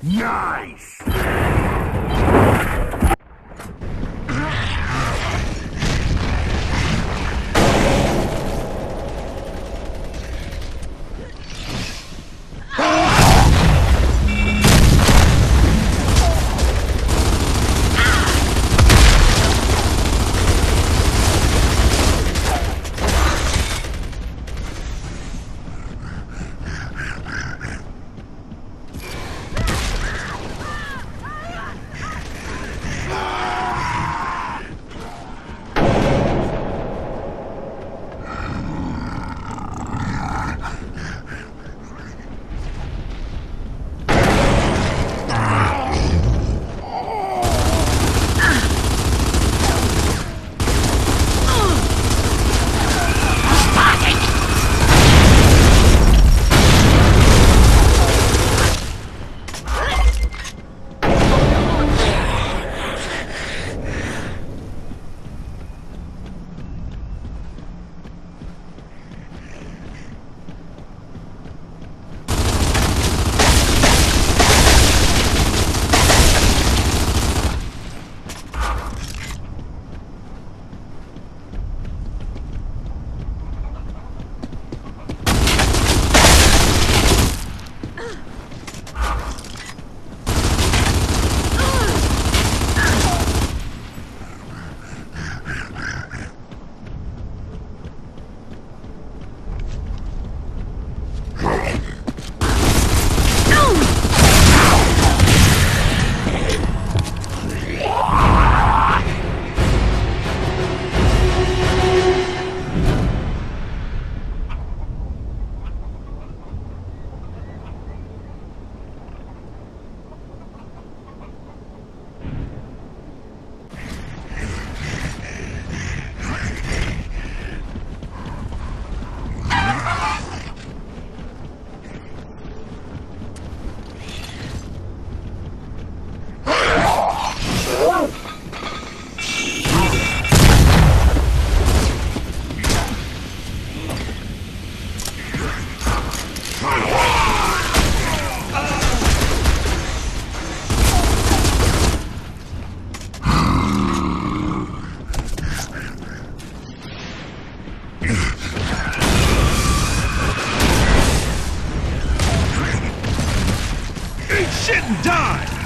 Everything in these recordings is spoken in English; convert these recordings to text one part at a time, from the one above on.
Nice! Eat shit and die!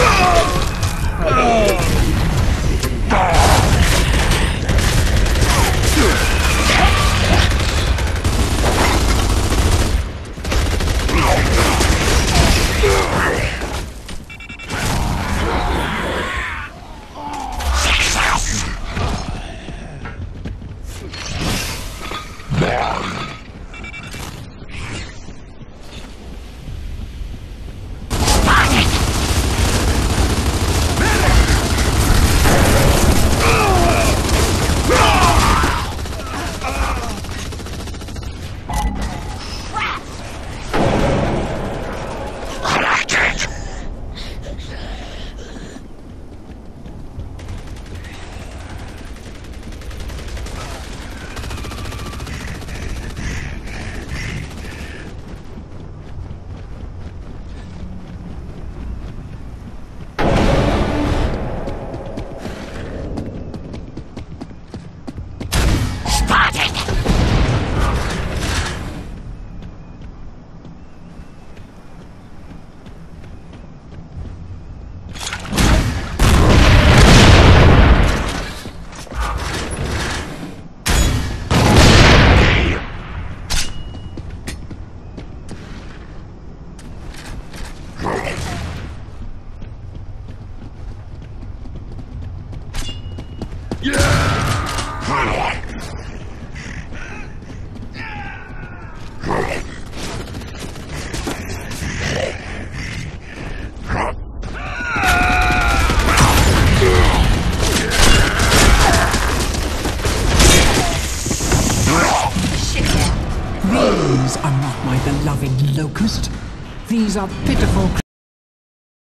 Ah! These are pitiful